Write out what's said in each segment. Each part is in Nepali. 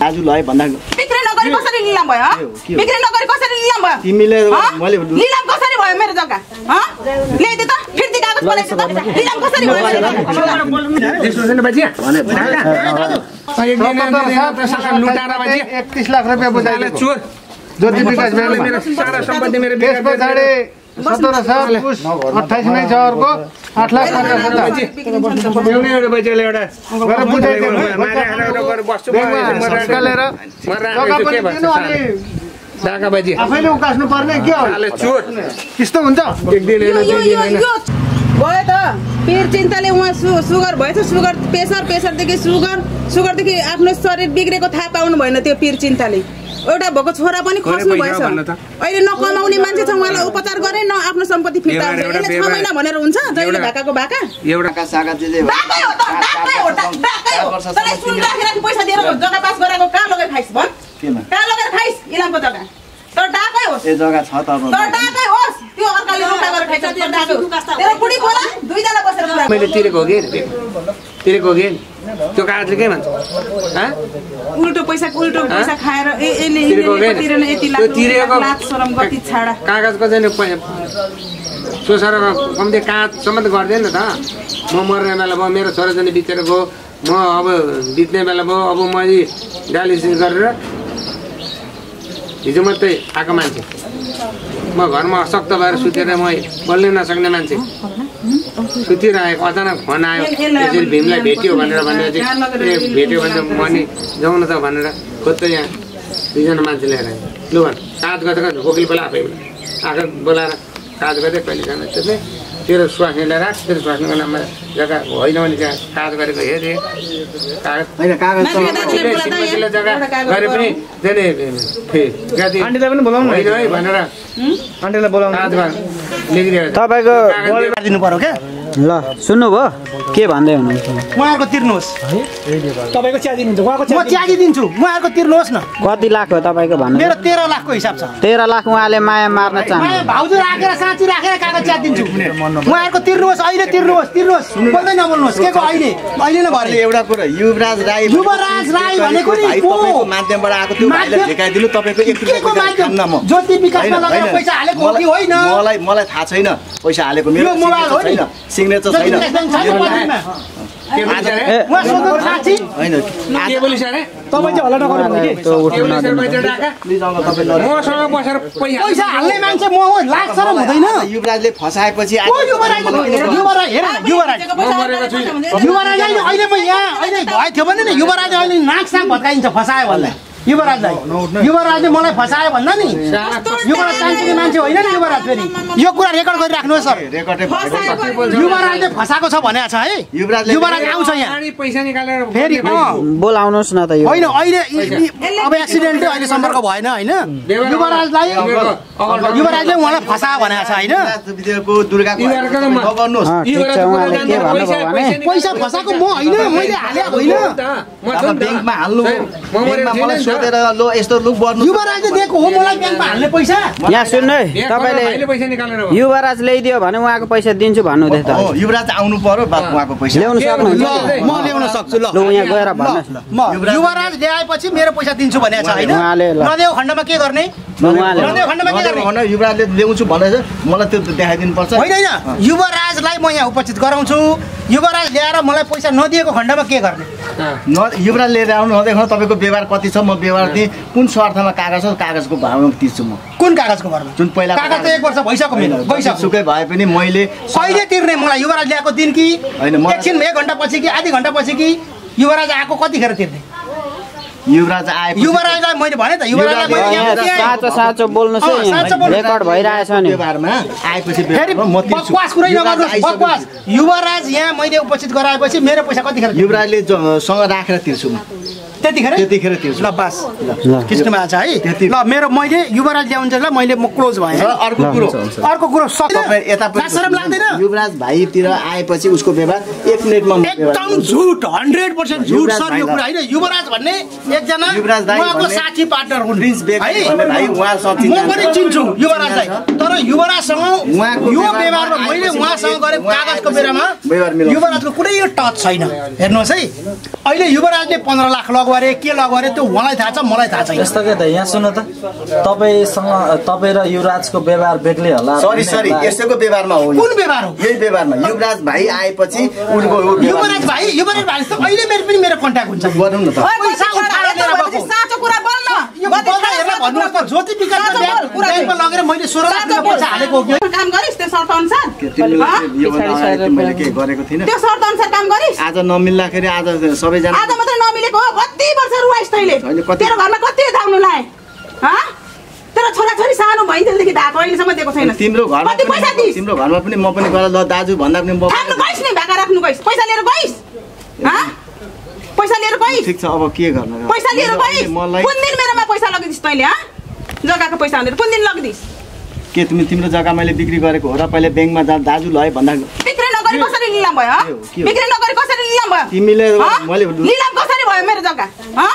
दाजु लय भन्दा बिक्री नगरी कसरी लिलाम भयो हँ? के हो? बिक्री नगरी कसरी लिलाम भयो तिमीले हँ? मैले लिलाम कसरी भयो मेरो जग्गा हँ? ल्याइदे त फिर्ती कागज बनाइदिए त लिलाम कसरी भयो मेरो जग्गा? त्यस्तो छैन बाजी एक दिन त साला लुटाएर बाजी एकतिस लाख रुपियाँ चोर ज्योति विकास मेरो सारा सम्पत्ति मेरो पछाडि सत्र साल पुस अठाइसमै छ अर्को आठ लाख पचास हजार आफैले उकास्नु पर्ने के हो त्यस्तो हुन्छ भयो त पिर चिन्ताले उहाँ सु सुगर भएछ सुगर प्रेसर प्रेसरदेखि सुगर सुगरदेखि आफ्नो शरीर बिग्रेको थाहा पाउनु भएन त्यो पिर चिन्ताले एउटा भएको छोरा पनि खस्नु भएछ। अहिले नकमाउने मान्छे छ उहाँलाई उपचार गरे न आफ्नो सम्पत्ति फिर्ता हुन्छ। एउटा यसले छ महिना भनेर हुन्छ? जहिले एउटा- भाकाको भाका? एउटा सागा सागा जे जे डाकै हो त डाकै हो त डाकै हो। तँलाई सुन राखी राखी पैसा दिएर जग्गा पास गराएको कहाँ लगेर खाइस् भन्? केमा? कहाँ लगेर खाइस्? इलामको जग्गा। तर डाकै होस्। ए जग्गा छ त अब। तर डाकै होस्। त्यो अर्काले लुटा गरेर खाइन्छ तर डाकै होस्। तेरो बुढी बोला दुईजना बसेर कुरा मैले तिरेको हो कि? तिरेको हो कि? त्यो कागजले के भन्छ? हँ? उल्टो पैसा उल्टो पैसा खाएर ए यसले तिरेको हो यिनीहरूले कि? तिरेन यति त्यो तिरेको लाख लाख शरम गति छाडा। कागजको चाहिँ पै- सोचेर कम्ती कागजसम्म त गर्दैन त। म मर्ने बेला भयो मेरो छोराछोरी बितेर गयो म अब बित्ने बेला भयो अब मैले डायलिसिस गरेर हिजो मात्रै आएको मान्छे। म घरमा अशक्त भएर सुतेर म बोल्नै नसक्ने मान्छे। सुतिरहेको अचानक फोन आयो। यसरी भीमलाई भेट्यो भनेर भनेर चाहिँ ए भेट्यो भने म नि जाउँ न त भनेर खोज्दै यहाँ। दुईजना मान्छे आयो। लु भन् काज गरेको वकिल बोला आफै। बोलाएर काज गर्दै कहिले जान? त्यसले तेरो श्वास लिएर राख तेरो श्वास नाममा जग्गा होइन भने त्यहाँ काज गरेको हेरेँ। कागज कागज जग्गा। कागज गरे पनि होइन है भनेर। तपाईँको कागज दिनु पर्यो क्या? ल सुन्नुभयो? के भन्दै हुनुहुन्छ? उहाँहरूको तिर्नुहोस्। तपाईँको चिया दिनुहुन्छ उहाँको म च्यागी दिन्छु उहाँहरूको तिर्नुहोस् न। कति लाख हो तपाईँको भन्नु? मेरो तेह्र लाखको हिसाब छ। तेह्र लाख उहाँले माया मार्न चाहनु भाउजू राखेर साँची राखेर कागज च्यात दिन्छु? उहाँहरूको तिर्नुहोस् अहिले तिर्नुहोस् तिर्नुहोस्। बोल्दै नबोल्नुहोस् के को अहिले? अहिले नै भरे। एउटा कुरा युवराज राई युवराज राई भनेको नि? तपाईँको माध्यमबाट आएको त्यो माध्यम- झिकाइदिनु तपाईँको एक के को रुपियाँ माध्यम? खान्न म। ज्योति विकासमा होइन। पैसा हालेको हो कि होइन? मलाई मलाई थाहा छैन पैसा हालेको मेरो यो मोबाइल हो नि? सिग्नेचर छैन। युवराजले फसाएपछि युवराज अहिले अहिले म यहाँ अहिले भए थियो भने नि युवराज अहिले नाक साग भत्काइन्छ फसायो भन्दा। युवराजलाई युवराजले मलाई फसायो भन्दा नि? युवराज चान्चुने मान्छे होइन नि युवराज फेरि? यो कुरा रेकर्ड गरिराख्नुहोस् सर। युवराजले फसाएको छ भनेको छ है? युवराज आउँछ यहाँ। फेरि बोलाउनुहोस् न त यो। होइन अहिले अब एक्सिडेन्टै अहिले सम्पर्क भएन होइन? युवराजलाई युवराजले उहाँलाई फसायो भनेको छ होइन? पैसा फसाएको म होइन मैले हालेको होइन। सोधेर लो यस्तो लुक बढ्नु युवराजले दिएको हो मलाई ब्याङ्कमा हाल्ने पैसा यहाँ सुन्नु है तपाईँले पैसा निकालेर हो। युवराज ल्याइदियो भने उहाँको पैसा दिन्छु भन्नुहुँदै त हो, युवराज आउनु पर्यो उहाँको पैसा ल्याउनु सक्नुहुन्छ ल म ल्याउन सक्छु ल लु यहाँ गएर भन्नुहोस् युवराज ल्याएपछि मेरो पैसा दिन्छु भनेको छ होइन उहाँले ल। नदेऊ खण्डमा के गर्ने उहाँले नदेऊ खण्डमा के गर्ने भनेर युवराजले ल्याउँछु भनेर मलाई त्यो देखाइदिनु पर्छ होइन होइन युवराजलाई म यहाँ उपस्थित गराउँछु युवराज ल्याएर मलाई पैसा नदिएको खण्डमा के गर्ने न युवराज लिएर आउनु नदेखाउनु तपाईँको व्यवहार कति छ? म व्यवहार दिएँ। कुन स्वार्थमा कागज छ? कागजको भावमा तिर्छु म। कुन कागजको भरमा जुन पहिला कागज त एक वर्ष भइसक्यो मेरो गइसक्यो सुकै भए पनि मैले कहिले तिर्ने? मलाई युवराज ल्याएको दिन कि होइन, एकछिन एक घन्टा पछि कि आधी घन्टा पछि कि युवराज आएको कतिखेर तिर्ने? युवराज आएपछि युवराजलाई मैले भने त युवराजलाई। साँचो साँचो बोल्नु। रेकर्ड भइरहेछ नि व्यवहारमा आएपछि बकवास कुरै युवराज नगर्नुहोस् बकवास युवराज यहाँ मैले उपस्थित गराएपछि मेरो पैसा कतिखेर? युवराजले ज- सँग राखेर तिर्छु म त्यतिखेर? त्यतिखेर ल बास। कृष्णमा छ है। ल मेरो मैले युवराज ल्याउँछ ल मैले म क्लोज भएँ। र अर्को कुरो। अर्को कुरो लाग्दैन? युवराज भाइतिर आएपछि उसको व्यवहार एक मिनटमा व्यवहार एकदम झुट हन्ड्रेड पर्सेन्ट झुट सर यो कुरा होइन। युवराज भन्ने एकजना युवराज उहाँको साथी पार्टनर हुन्। है? भन्ने भाइ उहाँसँग म पनि। चिन्छु युवराजलाई तर युवराजसँग उहाँको यो व्यवहारमा व्यवहारमा मैले उहाँसँग गरेको कागजको बेलामा। व्यवहार। युवराजको कुनै टच छैन। हेर्नुहोस् है। अहिले युवराजले पन्ध्र लाख लग गरे के लग गरे त्यो उहाँलाई थाहा छ मलाई थाहा छैन। यस्तो के त यहाँ सुन्नु त। तपाईँसँग तपाईँ र युवराजको व्यवहार बेग्लै होला। सरी सरी यसैको व्यवहारमा हो। कुन व्यवहार हो? यही व्यवहारमा। युवराज भाइ आएपछि उनको युवराज भाइ युवराज भाइ त अहिले मेरो पनि मेरो कन्ट्याक्ट हुन्छ। गरौँ न त। आज नमिल्दाखेरि आज सबैजना आज मात्रै नमिलेको हो। कति वर्ष रुवाइस् तैँले? तेरो घरमा कति धाउनु लाए? हँ तेरो छोराछोरी सानो भइन्जेलदेखि धाएको अहिलेसम्म दिएको छैन। तिम्रो घरमा तिम्रो घरमा पनि म पनि गएर ल दाजु भन्दा पनि म गइस् नि भाका राख्नु गइस्। पैसा लिएर गइस्। हँ पैसा लिएर गइस् ठिक छ अब के गर्न पैसा लिएर मलाई कुन दिन मेरोमा पैसा लगिदिस् तैँले हँ? जग्गाको पैसा हालेर कुन दिन लगिदिस्? के तिमी तिम्रो जग्गा मैले बिक्री गरेको हो र पहिले ब्याङ्कमा जा दाजु लयो भन्दा नगरी कसरी लिलाम भयो? बिक्री नगरी कसरी लिलाम भयो? तिमीले हँ? मैले लिलाम कसरी भयो मेरो जग्गा? हँ?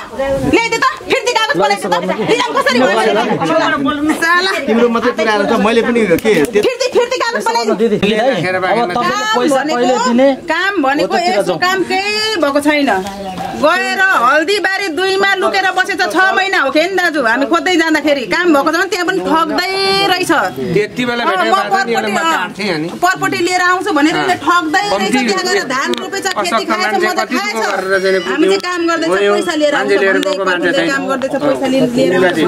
ल्याइदे त फिर्ती कागज बनाइदे त। लिलाम कसरी भयो? साला। तिम्रो मात्रै कुरा आएर त मैले पनि के त्यो फिर्ती फिर्ती कागज बनाइदे दिदी दिदी, राखेर अब बाहिरमा तपाईँले काम पैसा कहिले दिने? भनेको काम भनेको होटलतिर यस्तो जाउँ। काम केही भएको छैन। गएर हल्दीबारी दुईमा लुकेर बसेछ छ महिना हो कि नि दाजु? हामी खोज्दै जाँदाखेरि काम भएको छ भने त्यहाँ पनि ठग्दै रहेछ त्यति बेला म त म पर्पट्टि लिएर आउँछु भनेर ठग्दै रहेछ त्यहाँ गएर धान रोपेछ खेती खाएछ मजा कति खाएछ। हामी चाहिँ काम गर्दैछ पैसा लिएर आउँछ। काम गर्दैछ पैसा लिएर आउँछ छ।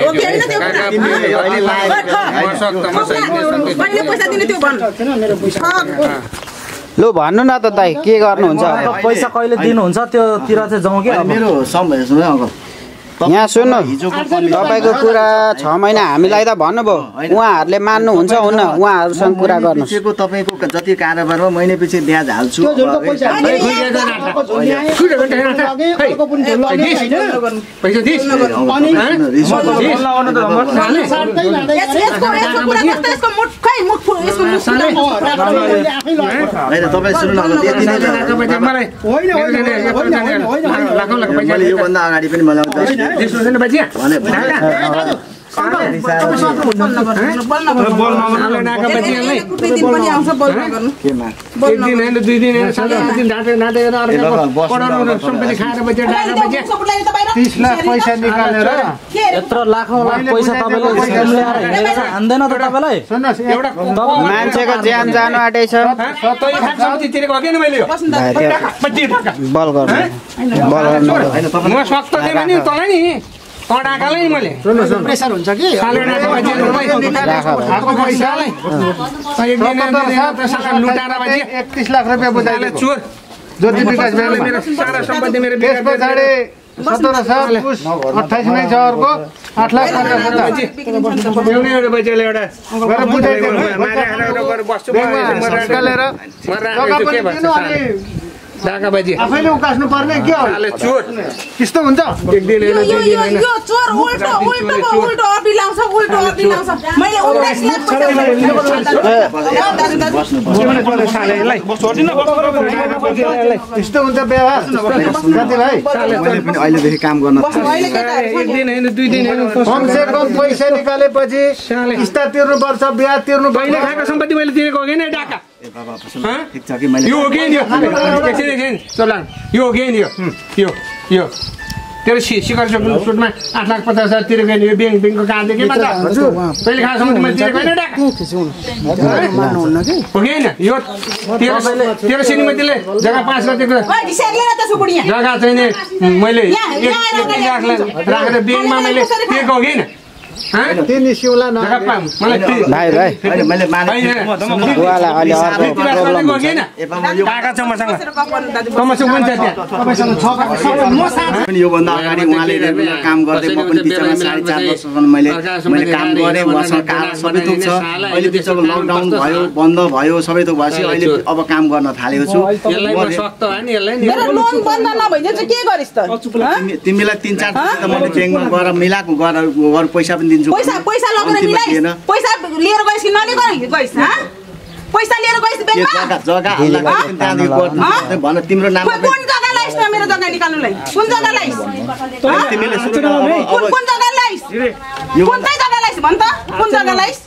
हो हँ? म म। लु भन्नु न त दाइ के गर्नुहुन्छ? पैसा कहिले दिनुहुन्छ त्योतिर चाहिँ जाउँ कि मेरो समय सुन अङ्कल यहाँ सुन्नु तपाईँको कुरा छ महिना हामीलाई त भन्नुभयो उहाँहरूले मान्नुहुन्छ हुन्न उहाँहरूसँग कुरा पिछेको तपाईँको जति कारोबारमा महिने पछि ब्याज हाल्छु तपाईँ सुन्नु। मलाई मैले योभन्दा अगाडि पनि मलाई त्यस्तो छैन तिस लाख पैसा निकालेर यत्रो लाखौँ लाख पैसा तपाईँले छ हान्दैन त तपाईँलाई। एउटा मान्छेको ज्यान जानु बत्ती ढाका बल गर्नु। बल गर्नु। म सक्त दिएँ नि तँलाई नि। तँ डाकालाई नि मैले प्रेसर हुन्छ कि? एकतिस लाख रुपियाँ बुझाइदिएको चोर। ज्योति विकास मेरो सारा सम्पत्ति मेरो त्यस पछाडि सत्र साल अठाइसमै छ अर्को आठ लाख पचास हजार एउटै बुझाइदिनु बस्छु। डाका बजी। आफैले उकास्नु पर्ने के हो? साले चोर त्यस्तो हुन्छ? एक दिन यो होइन यो दुई दिन यो होइन। यो चोर उल्टो उल्टोको उल्टो अर्डी लाउँछ उल्टो अर्डी लाउँछ। मैले उन्नाइस लाख त्यस्तो हुन्छ व्यवहार साथी भाइ। मैले पनि अहिलेदेखि काम गर्न अहिले एक दिन होइन दुई दिन होइन। कमसे कम पैसा निकालेपछि किस्ता तिर्नुपर्छ ब्याज तिर्नु कहिले खाएको सम्पत्ति मैले तिरेको हो कि नै डाका। मैले यो हो कि नि यो एकछिन एकछिन चलाङ यो हो कि नि यो हुँ, यो यो तेरो सि चोक सुटमा आठ लाख पचास हजार तिरेको नि यो ब्याङ्क ब्याङ्कको काँडे के मात्र कहिले खाएको सम्पत्ति मैले तिरेको होइन हो कि होइन यो तेरो तेरो श्रीमतीले जग्गा पाँच यहाँ जग्गा चाहिँ नि मैले एक लाख राखेर ब्याङ्कमा मैले दिएको हो कि होइन? तिनी सिउला योभन्दा अगाडि उहाँले रेगुलर काम गर्दै म पनि बिचमा साढे चार वर्षसम्म मैले मैले काम गरेँ उहाँसँग कागज सबै थोक छ अहिले बिचको लकडाउन भयो बन्द भयो सबै थोक भएपछि अहिले अब काम गर्न थालेको छु तिमीलाई तिन चार दिन त मैले ब्याङ्कमा गएर मिलाएको गएर पैसा पनि दिन्छु पैसा पैसा लगेर मिलाइस्। पैसा लिएर गइस् कि नलिएर गइस् हँ? पैसा लिएर गइस् त्यो ब्याङ्कमा जग्गा भन तिम्रो नाम कुन जग्गा लाइस् त मेरो जग्गा निकाल्नुलाई कुन जग्गा लाइस् तिमीले सुन न, अब कुन कुन जग्गा लाइस् कुन चाहिँ जग्गा लाइस् भन् त कुन जग्गा लाइस्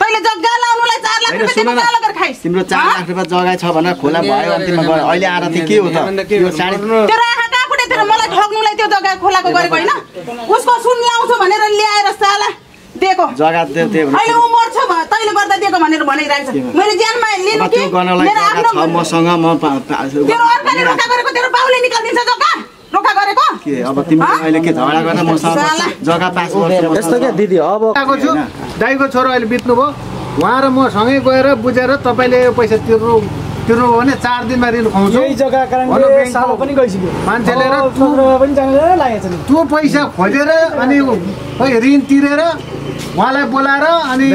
तैँले जग्गा लाउनुलाई चार लाख रुपियाँ दिनु न। कहाँ लगेर खाइस् तिम्रो चार? लाख रुपियाँ जग्गा छ भनेर खोला भयो अन्तिममा गयो अहिले आएर चाहिँ के हो त यो साढे तेरो आँखा कहाँ फुटे तेरो मलाई ठग्नुलाई त्यो जग्गा खोलाको गरेको होइन? उसको सुन लाउँछु भनेर ल्याएर साला दिएको। अहिले ऊ मर्छ तैँले गर्दा दिएको भनेर भनिरहेको छ। मैले ज्यानमा लिनु अब कि? त्यो गर्नलाई मेरो जग्गा छ आफ्नो मसँग म पा- पा- तेरो अर्काले रोका गरेको तेरो बाउले निकालिदिन्छ जग्गा रोका गरेको। के? अब तिमीले अहिले के झगडा गरेर मसँग साला। जग्गा पास गर्छु यस्तो क्या दिदी? अब आएको छु। दाइको छोरो अहिले बित्नुभयो। उहाँ र म सँगै गएर बुझेर तपाईँले यो पैसा तिर्नु तिर्नुभयो भने चार दिनमा ऋण खुवाउँछु। मान्छेले त्यो पैसा खोजेर अनि खै ऋण तिरेर उहाँलाई बोलाएर अनि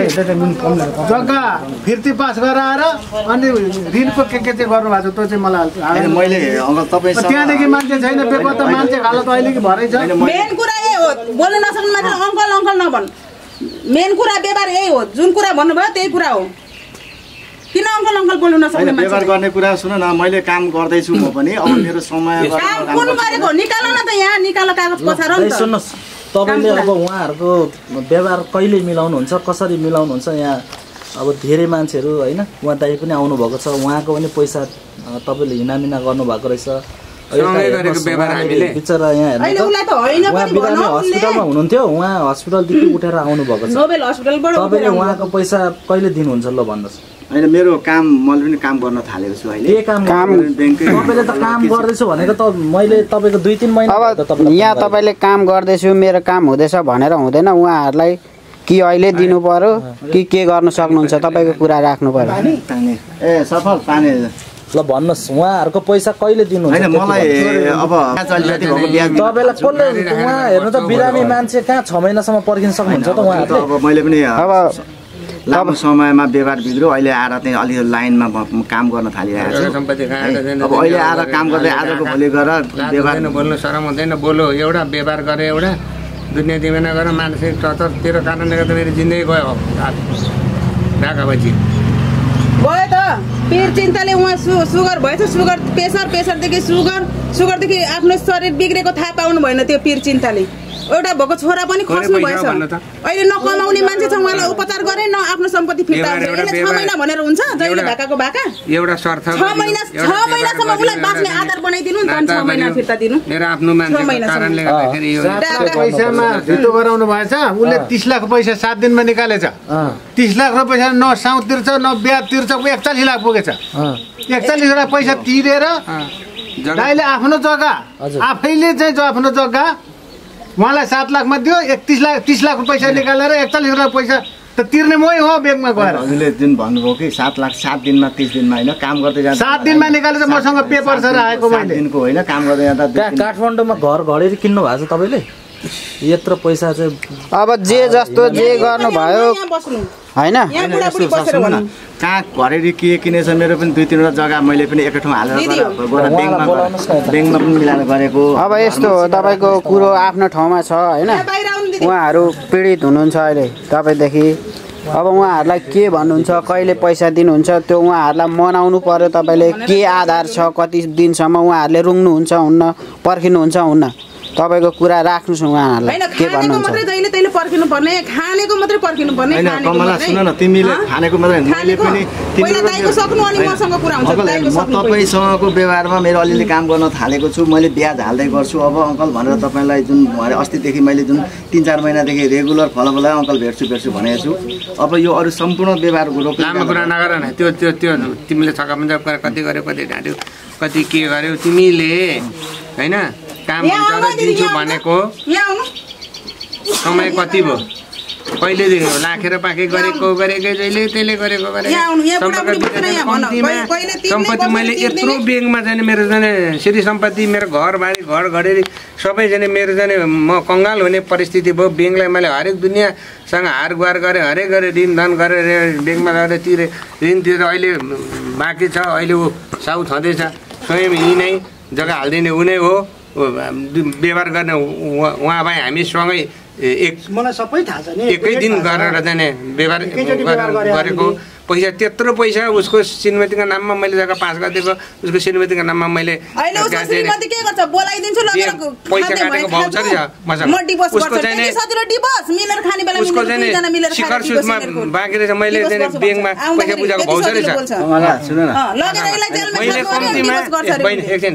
जग्गा फिर्ती पास गराएर अनि ऋणको के के चाहिँ गर्नु भएको छ त्यो चाहिँ मलाई त्यहाँदेखि मान्छे छैन बेपत्ता मान्छे हालत अहिले कि भरै छ। मेन कुरा यही हो बोल्नु नसक्ने मान्छे अङ्कल अङ्कल नभन्। मेन कुरा व्यवहार यही हो जुन कुरा भन्नुभयो त्यही कुरा हो। किन अङ्कल अङ्कल बोल्नु नसक्ने व्यवहार गर्ने कुरा सुन न मैले काम गर्दैछु म पनि। अब मेरो समय गरेर काम कुन। गरेको? निकाल न त यहाँ निकाल कागज पछार सुन्नुहोस्। तपाईँले अब उहाँहरूको व्यवहार कहिले मिलाउनुहुन्छ कसरी मिलाउनुहुन्छ? यहाँ अब धेरै मान्छेहरू होइन उहाँ दाइ पनि आउनुभएको छ। उहाँको पनि पैसा तपाईँले हिनामिना गर्नुभएको रहेछ। बिचरा यहाँ बिरामी हस्पिटलमा हुनुहुन्थ्यो उहाँ हस्पिटलदेखि उठेर आउनुभएको छ। तपाईँले उहाँको पैसा कहिले दिनुहुन्छ ल भन्नुहोस्। होइन मेरो काम मैले पनि काम गर्न थालेको छु अहिले। काम तपाईँले त काम गर्दैछु भनेको त मैले तपाईँको दुई तिन महिना अब यहाँ। तपाईँले काम गर्दैछु मेरो काम हुँदैछ भनेर हुँदैन उहाँहरूलाई कि अहिले दिनु पर्यो कि के गर्नु सक्नुहुन्छ तपाईँको कुरा राख्नु पर्यो। पानी? ए सफल पानी। ल भन्नुहोस् उहाँहरूको पैसा कहिले बिहा तपाईँलाई कसले उहाँ हेर्नु त बिरामी मान्छे कहाँ छ महिनासम्म पर्खिन सक्नुहुन्छ त उहाँहरूले? अब मैले पनि अब लामो समयमा व्यवहार बिग्रियो। अहिले आएर चाहिँ अलि लाइनमा काम गर्न थालिरहेको छु। अब अहिले आएर काम गर्दै आजको भोलि गएर व्यवहार हुँदैन बोल्नु शरम हुँदैन। बोलो एउटा व्यवहार गरे एउटा। दुनियाँ दिमेन गरेर मानसिक टचर तेरो कारणले गर्दा मेरो जिन्दगी गयो ढाकापछि गयो त। पिर चिन्ताले उहाँ सु सुगर भएछ सुगर प्रेसर प्रेसरदेखि सुगर सुगरदेखि आफ्नो शरीर बिग्रेको थाहा पाउनु भएन त्यो पिर चिन्ताले। एउटा भएको छोरा पनि खस्नु पैसा भएछ। अहिले नकमाउने मान्छे छ उहाँलाई उपचार गरे न आफ्नो सम्पत्ति फिर्ता छ महिना भनेर हुन्छ जहिले भाकाको भाका एउटा स्वार्थ छ महिना छ महिनासम्म उसलाई बाँच्ने आधार बनाइदिनु नि त छ महिना फिर्ता दिनु। मेरो आफ्नो महिनासम्म। कारणले गर्दाखेरि यो पैसामा धितो गराउनु भएछ उसले तिस लाख पैसा सात दिनमा निकालेछ। तिस लाख रुपियाँ पैसा न साउथ तिर्छ न ब्याज तिर्छ ऊ एकचालिस लाख पुगेछ एकचालिस लाख पैसा तिरेर दाइले आफ्नो जग्गा आफैले चाहिँ आफ्नो जग्गा उहाँलाई सात लाखमा दियो एकतिस लाख तिस लाख पैसा निकालेर एकचालिस लाख पैसा त तिर्ने मै हो ब्याङ्कमा गएर। हजुरले जुन भन्नुभयो कि सात लाख सात दिनमा तिस दिनमा होइन काम गर्दै जाँदा सात दिनमा निकालेर मसँग पेपर छ आएको मैले। दिनको होइन काम गर्दै जाँदा काठमाडौँमा घर घडेरी किन्नु भएको छ तपाईँले? यत्रो पैसा चाहिँ अब जे जस्तो जे गर्नुभयो यहाँ बस्नु। होइन? कहाँ घरेरी के किनेछ मेरो पनि दुई तिनवटा जग्गा मैले पनि एकै ठाउँ हालेर ब्याङ्कमा पनि मिलाएर गरेको। अब यस्तो हो तपाईँको कुरो आफ्नो ठाउँमा छ होइन? उहाँहरू पीडित हुनुहुन्छ अहिले तपाईँदेखि। अब उहाँहरूलाई के भन्नुहुन्छ कहिले पैसा दिनुहुन्छ त्यो उहाँहरूलाई मनाउनु पर्यो तपाईँले। के आधार छ कति दिनसम्म उहाँहरूले रुङ्नुहुन्छ हुन्न पर्खिनुहुन्छ हुन्न? तपाईँको कुरा राख्नुहोस् उहाँहरूलाई के खानेको भन्नुहुन्छ मात्रै जहिले तैँले पर्खिनु पर्ने खानेको मात्रै पर्खिनु पर्ने कमला। सुन न तिमीले? खानेको मात्रै मैले? पनि पहिला दाइको सक्नु अनि मसँग कुरा हुन्छ दाइको म सक्नु। तपाईँसँगको व्यवहारमा मेरो अलिअलि काम गर्न थालेको छु मैले ब्याज हाल्दै गर्छु अब अङ्कल भनेर तपाईँलाई जुन भने अस्तिदेखि मैले जुन तिन चार महिनादेखि रेगुलर फलाफलै अङ्कल भेट्छु भेट्छु भनेको छु अब यो अरू सम्पूर्ण व्यवहार रोक्दै लामो कुरा नगर न त्यो त्यो त्यो तिमीले छक्का पन्जाब गरेर कति गर्यो कति ढाँट्यो कति के गर्यो तिमीले होइन काम हुन्छ र दिन्छु। भनेको। समय कति भयो? पहिलेदेखि लाखेर पाखे गरेको गरेकै जहिले त्यसले गरेको सम्पत्ति मैले यत्रो? ब्याङ्कमा जाने मेरो जाने श्री सम्पत्ति मेरो घरबारी घर घडेरी सबै जाने मेरो जाने। म कङ्गाल हुने परिस्थिति भयो। ब्याङ्कलाई मैले हरेक दुनियाँसँग हार गुहार गरेँ हरेक गरेँ ऋण धन गरेर ब्याङ्कमा लगेर तिरेँ। ऋण तिरेर अहिले बाँकी छ अहिले ऊ साउ छँदैछ स्वयं यहीँ नै जग्गा हालिदिने ऊ नै हो। व्यवहार गर्ने उहाँ भाइ हामीसँगै एक मलाई सबै थाहा छ नि। एकै दिन गरेर जाने व्यवहार गरेको पैसा त्यत्रो पैसा उसको श्रीमतीको नाममा मैले जग्गा पास गरिदिएको उसको श्रीमतीको नाममा मैले अहिले उसको गाडी दिने। श्रीमती के गर्छ? बोलाइदिन्छु लगेर के पैसा काटेको भाउचर छ डिभोर्स उसको चाहिँ नि- उसको चाहिँ नि शिखर सुटमा। बाँकी रहेछ। मैले चाहिँ ब्याङ्कमा। पैसा बुझाएको सजिलो छ न। जेलमा मैले कम्तीमा। एकछिन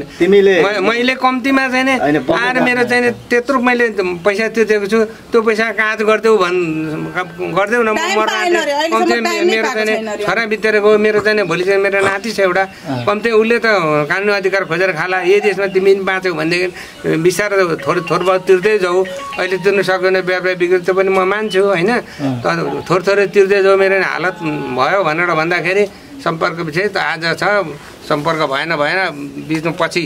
मैले कम्तीमा चाहिँ नि आएर मेरो चाहिँ नि त्यत्रो मैले पैसा तिर्दिएको छु। त्यो पैसा काँच गरिदेऊ भन् गरिदेऊ न म मेरो चाहिँ नि। छोरा बितेर गयो मेरो चाहिँ नि भोलि चाहिँ मेरो नाति छ एउटा। कम्ती उसले त कानुनी अधिकार खोजेर खाला। यही देशमा तिमी पनि बाँच्यौ भनेदेखि बिस्तारै थोरै थोर बहुत तिर्दै जाऊ। अहिले तिर्नु सक्दैन व्यापार बिग्रियो त्यो पनि म मान्छु होइन? तर थोर थोरै तिर्दै जाऊ मेरो हालत भयो भनेर भन्दाखेरि सम्पर्क विषय त आज छ। सम्पर्क भएन भएन बिचमा पछि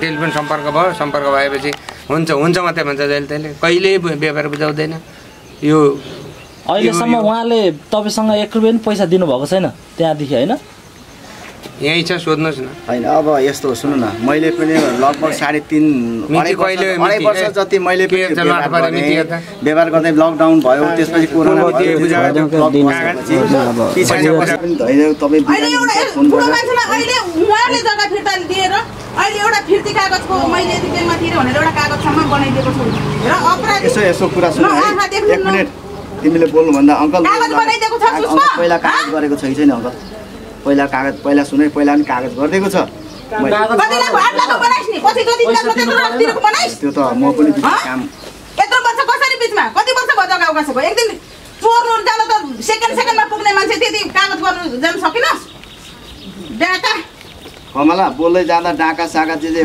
टेलिफोन सम्पर्क भयो। सम्पर्क भएपछि हुन्छ हुन्छ मात्रै भन्छ जहिले त्यसले कहिल्यै व्यापार बुझाउँदैन। यो अहिलेसम्म उहाँले तपाईँसँग एक रुपियाँ पनि पैसा दिनुभएको छैन त्यहाँदेखि होइन? यहीँ छ सोध्नुहोस् न। होइन अब यस्तो हो, सुन्नु न। मैले पनि लगभग साढे तिन अढाई वर्ष जति मैले व्यवहार गर्दै? लकडाउन भयो त्यसपछि कोरोना यसो यसो कुरा सुन ल, है। आँखा देख्नु एक। मिनट। तिमीले बोल्नुभन्दा अङ्कल? पहिला कागज गरेको छ कि छैन अङ्कल। पहिला कागज पहिला सुने पहिला पनि कागज गरिदिएको छ। त्यो त म पनि? काम यत्रो वर्ष कसरी बिचमा? कति वर्ष भयो जग्गा चोर्नु जान त सेकेन्ड सेकेन्डमा पुग्ने मान्छे त्यति कागज गर्नु जानु सकिनस्? डाका। कमला बोल्दै जाँदा डाका साका जे जे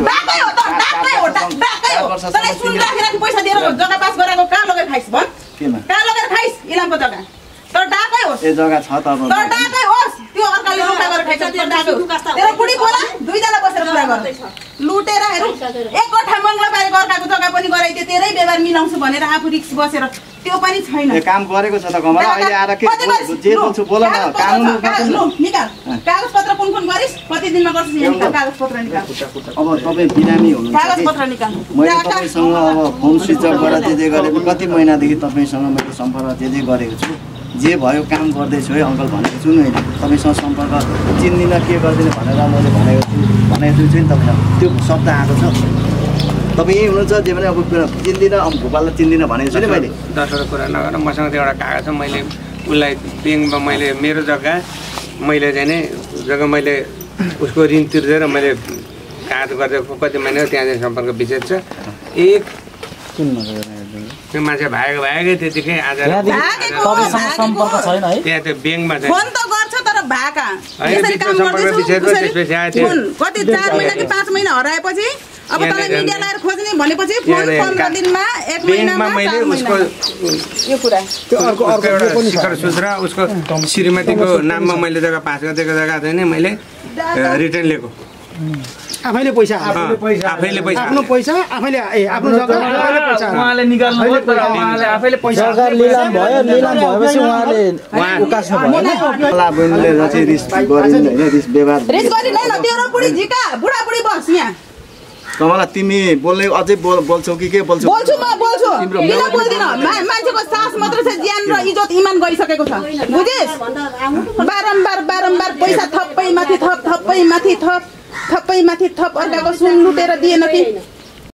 पैसा दिएर जग्गा पास गराएको कहाँ लगेर खाइस् भन्। केमा कहाँ लगेर खाइस् इलामको जग्गा तर डाकै होस्। ए जग्गा छ त अब तर डाकै होस्। त्यो अर्काले लुटा गरेर खाइन्छ तर डाकै होस्। तेरो बुढी बोला दुईजना बसेर कुरा गर। लुटेर हेरौँ। एक कठा मङ्गला बारेको अर्काको जग्गा पनि गराइदियो तेरै व्यवहार मिलाउँछु भनेर आफू रिक्स बसेर त्यो पनि छैन। काम गरेको छ त कमला। अहिले आएर के? जे बोल्छु बोल न कानुन निकाल। कागज पत्र कुन कुन गरिस्? कति दिनमा गर्छस् यहाँ निकाल। कागज पत्र निकाल अब तपाईँ बिरामी हुनुहुन्छ कागज पत्र निकाल। मैले। तपाईँसँग अब फोन स्विच अफ गरेर जे जे गरेको कति महिनादेखि तपाईँसँग मैले सम्पर्क जे जे गरेको छु। जे भयो काम गर्दैछु है अङ्कल भनेको छु नि अहिले। तपाईँसँग सम्पर्क चिन्दिनँ के गर्दिनँ भनेर मैले भनेको छु। भनेको छु नि तपाईँलाई त्यो शब्द आएको छ। तपाईँ यहीँ हुनुहुन्छ जे भने अब चिन्दिनँ अब भोपाललाई चिन्दिनँ भनेको छु नि मैले दसवटा कुरा नगर मसँग त एउटा कागज छ मैले उसलाई ब्याङ्कमा मैले मेरो जग्गा मैले चाहिँ नि जग्गा मैले उसको ऋण तिर्देर मैले कागज गरिदिएको कति महिना त्यहाँ चाहिँ सम्पर्क विच्छेद छ। एक त्यो मान्छे भागेको भागेकै त्यतिकै आज त्यहाँ त्यो ब्याङ्कमा त्यसपछि त्यो। अब मिडिया खोज्ने भनेपछि दिनमा एक महिनामा मैले चार उसको। यो कुरा। उसको एउटा शिखर सूत्र उसको श्रीमतीको नाममा मैले जग्गा पास गरिदिएको जग्गा चाहिँ नि मैले रिटर्न लिएको। आफैले पैसा आफैले पैसा आफ्नो पैसा आफैले ए आफ्नो जग्गा आफैले पैसा। उहाँले निकाल्नु भयो तर उहाँले आफैले पैसा जग्गा लिलाम भयो लिलाम भएपछि उहाँले उहाँ- उकास्नु भएन कमला बहिनीले जति रिस गरिन् होइन रिस व्यवहार रिस गरिँदैन तेरो बुढी झिका बुढाबुढी बस यहाँ। कमला तिमी बोल्ने अझै बोल बोल्छौ कि के बोल्छौ? बोल्छु म बोल्छु। किन बोल्दिनँ। मा- मान्छेको सास मात्र छ ज्यान र इज्जत इमान गइसकेको छ। बुझिस्? बारम्बार बारम्बार पैसा थप्पै माथि थप थप्पै माथि थप थप्पै माथि थप अर्काको सुन लुटेर दिएन कि?